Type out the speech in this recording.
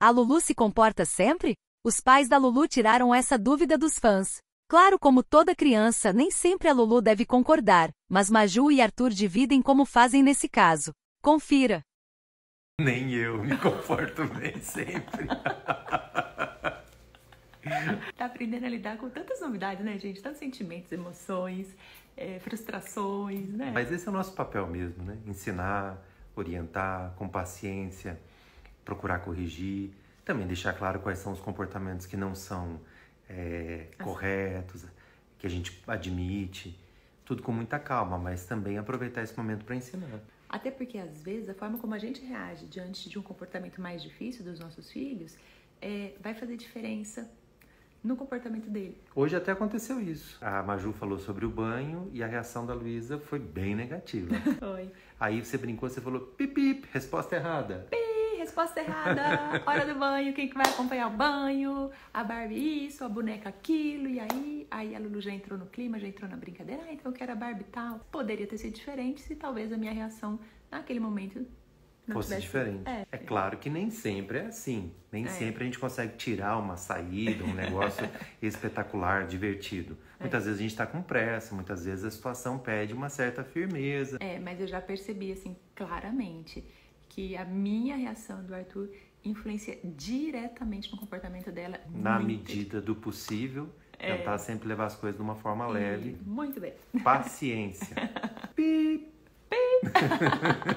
A Lulu se comporta sempre? Os pais da Lulu tiraram essa dúvida dos fãs. Claro, como toda criança, nem sempre a Lulu deve concordar, mas Maju e Arthur dividem como fazem nesse caso. Confira. Nem eu me conforto bem sempre. tá aprendendo a lidar com tantas novidades, né, gente? Tantos sentimentos, emoções, é, frustrações, né? Mas esse é o nosso papel mesmo, né? Ensinar, orientar com paciência, procurar corrigir, também deixar claro quais são os comportamentos que não são é, corretos, que a gente admite, tudo com muita calma, mas também aproveitar esse momento para ensinar. Até porque às vezes a forma como a gente reage diante de um comportamento mais difícil dos nossos filhos é, vai fazer diferença no comportamento dele. Hoje até aconteceu isso. A Maju falou sobre o banho e a reação da Luísa foi bem negativa. foi. Aí você brincou, você falou pip, resposta errada. Pip, resposta errada, hora do banho, quem que vai acompanhar o banho? A Barbie isso, a boneca aquilo, e aí, aí a Lulu já entrou no clima, já entrou na brincadeira, ah, então eu quero a Barbie tal. Poderia ter sido diferente se talvez a minha reação naquele momento fosse tivesse... diferente. É. é. claro que nem sempre é assim. Nem é. sempre a gente consegue tirar uma saída, um negócio espetacular, divertido. É. Muitas vezes a gente está com pressa, muitas vezes a situação pede uma certa firmeza. É, mas eu já percebi assim claramente que a minha reação do Arthur influencia diretamente no comportamento dela. Na medida do possível, é. tentar sempre levar as coisas de uma forma e... leve. Muito bem. Paciência. Pi. Pi.